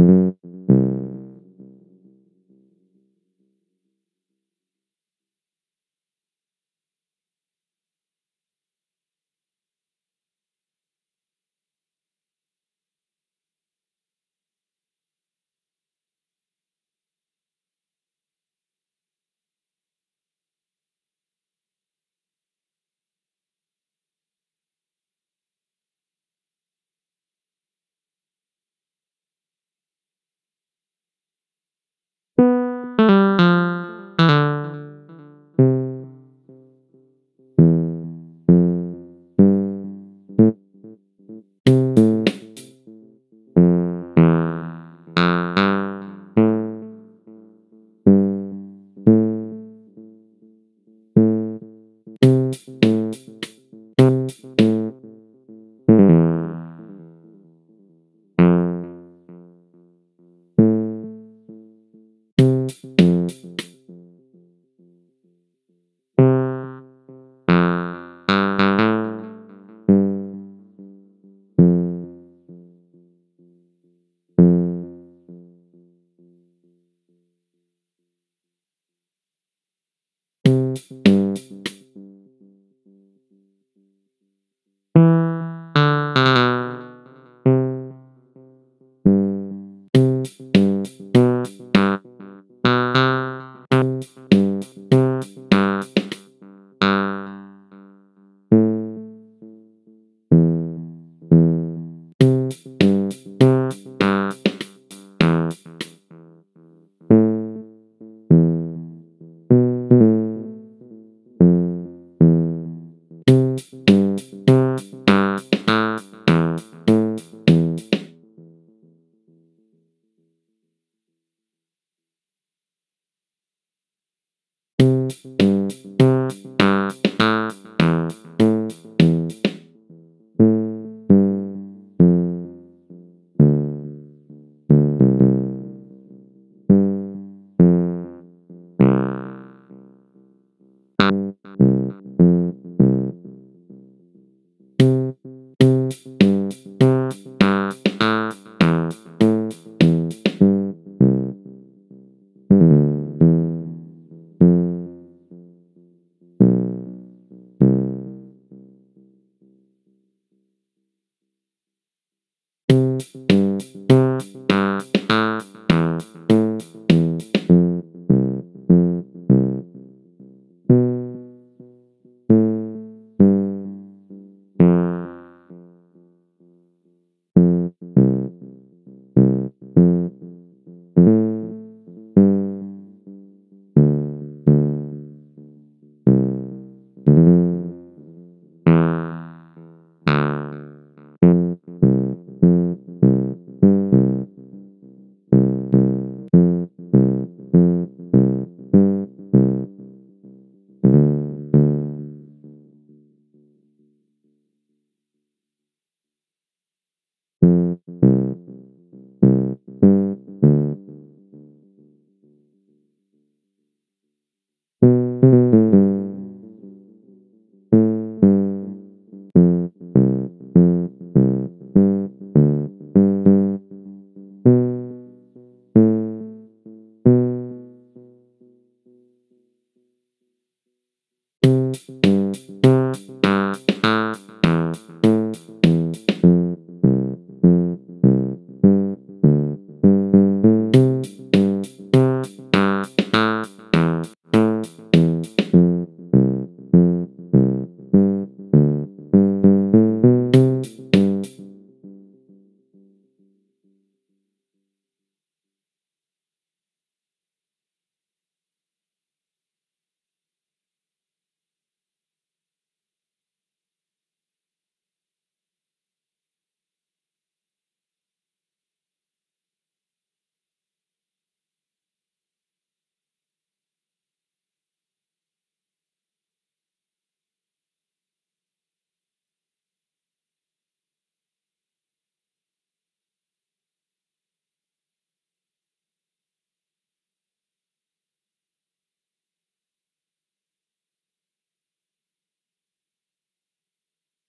Mm-hmm.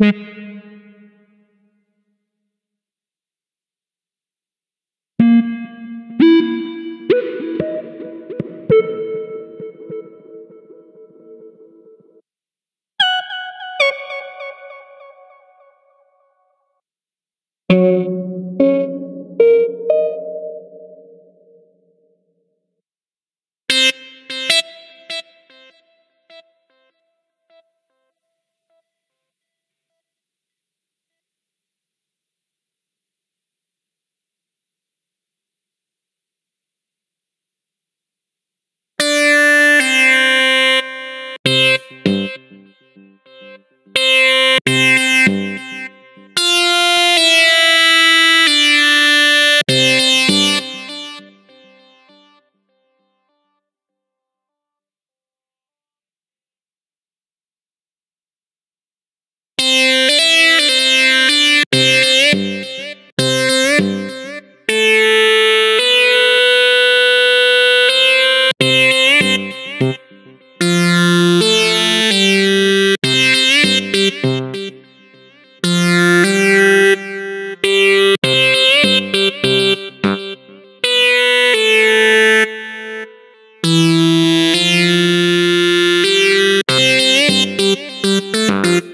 Thank Thank you.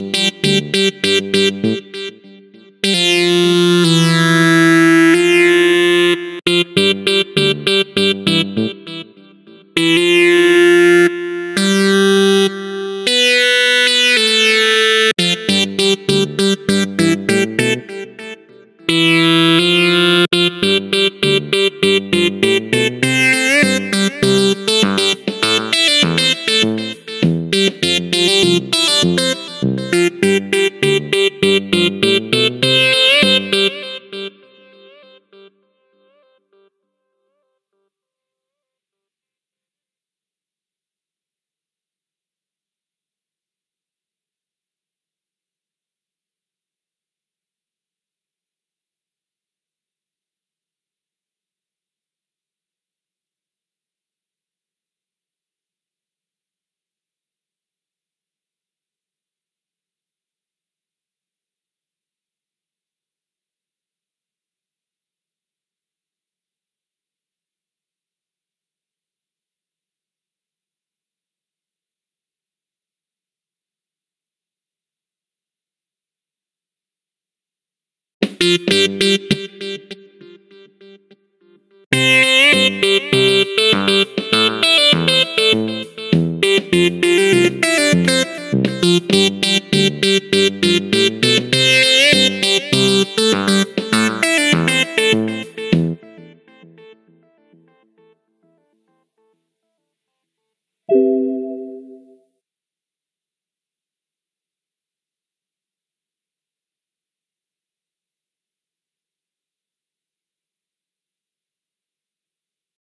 beep beep beep beep Thank